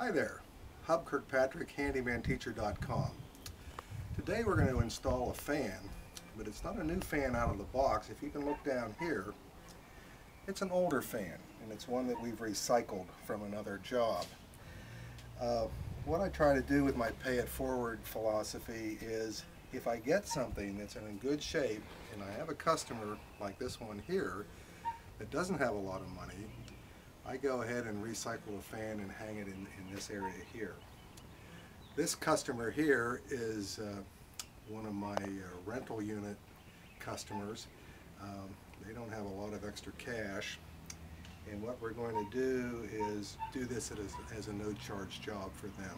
Hi there, Hub Kirkpatrick, handymanteacher.com. Today we're going to install a fan, but it's not a new fan out of the box. If you can look down here, it's an older fan, and it's one that we've recycled from another job. Uh, what I try to do with my pay it forward philosophy is if I get something that's in good shape and I have a customer like this one here that doesn't have a lot of money, I go ahead and recycle a fan and hang it in, in this area here. This customer here is uh, one of my uh, rental unit customers. Um, they don't have a lot of extra cash and what we're going to do is do this as, as a no charge job for them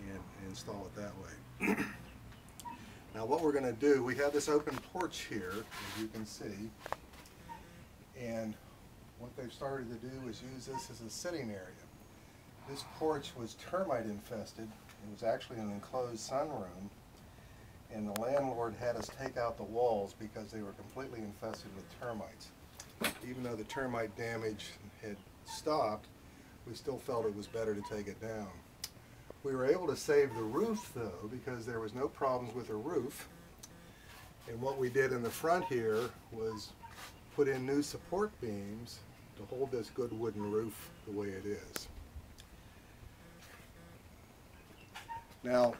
and, and install it that way. now what we're going to do, we have this open porch here as you can see and what they've started to do is use this as a sitting area. This porch was termite infested. It was actually an enclosed sunroom and the landlord had us take out the walls because they were completely infested with termites. Even though the termite damage had stopped, we still felt it was better to take it down. We were able to save the roof though because there was no problems with the roof. And what we did in the front here was put in new support beams to hold this good wooden roof the way it is. Now,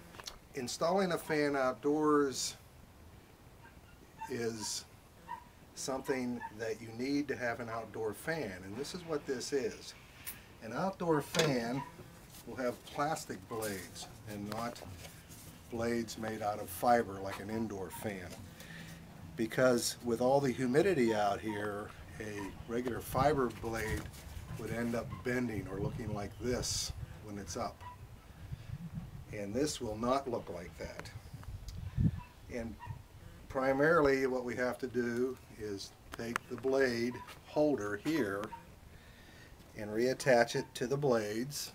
installing a fan outdoors is something that you need to have an outdoor fan, and this is what this is. An outdoor fan will have plastic blades and not blades made out of fiber like an indoor fan. Because with all the humidity out here, a regular fiber blade would end up bending or looking like this when it's up. And this will not look like that. And primarily what we have to do is take the blade holder here and reattach it to the blades.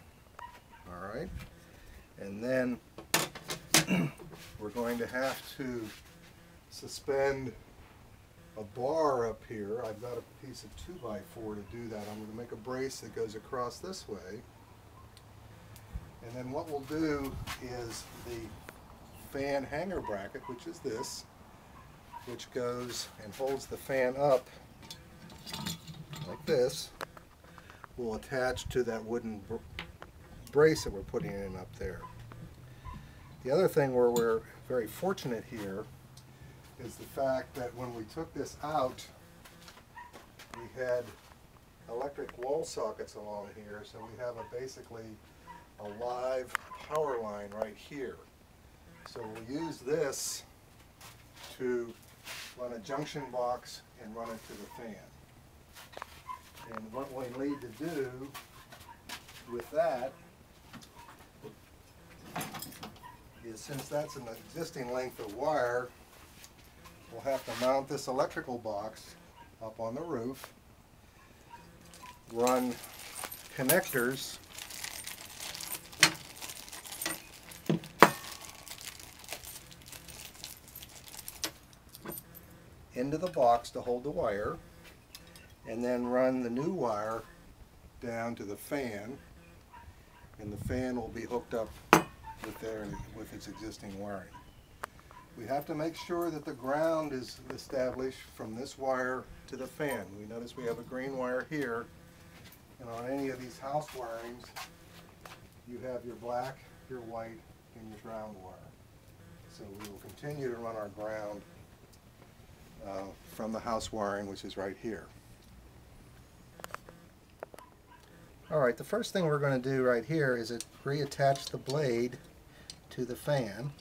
Alright. And then we're going to have to suspend a bar up here. I've got a piece of 2x4 to do that. I'm going to make a brace that goes across this way. And then what we'll do is the fan hanger bracket, which is this, which goes and holds the fan up like this, will attach to that wooden br brace that we're putting in up there. The other thing where we're very fortunate here is the fact that when we took this out, we had electric wall sockets along here, so we have a basically a live power line right here. So we'll use this to run a junction box and run it to the fan. And what we need to do with that is since that's an existing length of wire, we'll have to mount this electrical box up on the roof, run connectors into the box to hold the wire and then run the new wire down to the fan and the fan will be hooked up with their with its existing wiring. We have to make sure that the ground is established from this wire to the fan. We notice we have a green wire here and on any of these house wirings you have your black, your white, and your ground wire. So we will continue to run our ground uh, from the house wiring, which is right here. Alright, the first thing we're going to do right here is reattach the blade to the fan.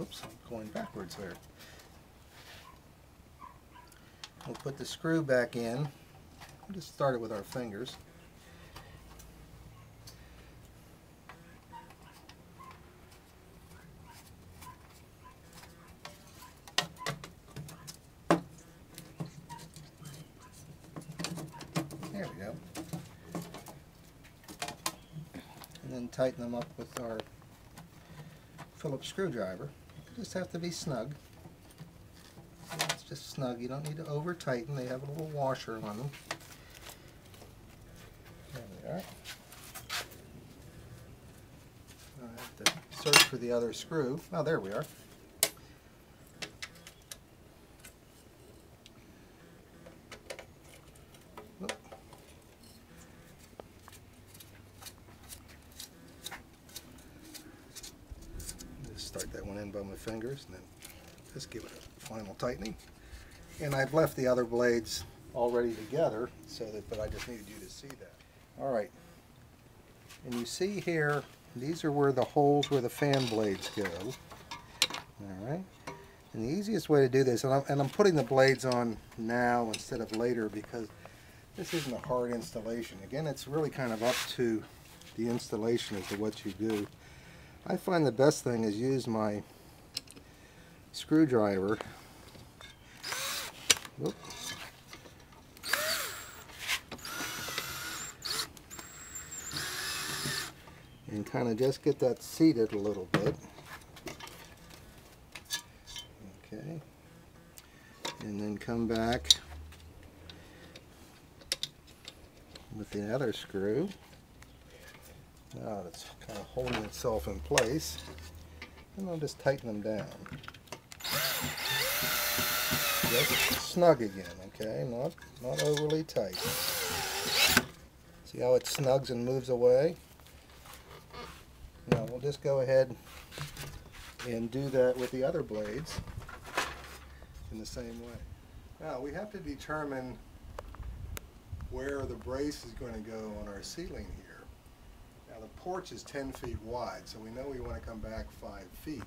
Oops, I'm going backwards there. We'll put the screw back in. We'll just start it with our fingers. There we go. And then tighten them up with our Phillips screwdriver just have to be snug. It's just snug. You don't need to over tighten. They have a little washer on them. There we are. I have to search for the other screw. Oh, there we are. That one in by my fingers and then just give it a final tightening. And I've left the other blades already together so that, but I just needed you to see that. All right. And you see here, these are where the holes where the fan blades go. All right. And the easiest way to do this, and I'm, and I'm putting the blades on now instead of later because this isn't a hard installation. Again, it's really kind of up to the installation as to what you do. I find the best thing is use my screwdriver. Whoop. And kind of just get that seated a little bit. Okay. And then come back with the other screw. Ah, now it's kind of holding itself in place. And I'll just tighten them down. Just snug again, okay? Not, not overly tight. See how it snugs and moves away? Now we'll just go ahead and do that with the other blades in the same way. Now we have to determine where the brace is going to go on our ceiling here. The porch is 10 feet wide, so we know we want to come back 5 feet.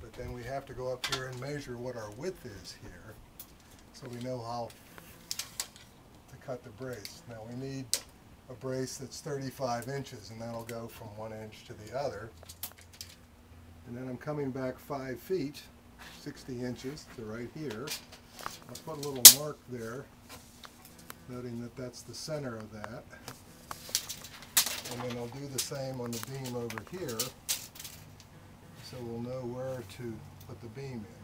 But then we have to go up here and measure what our width is here, so we know how to cut the brace. Now we need a brace that's 35 inches, and that'll go from one inch to the other. And then I'm coming back 5 feet, 60 inches to right here. I'll put a little mark there, noting that that's the center of that. And then I'll do the same on the beam over here, so we'll know where to put the beam in.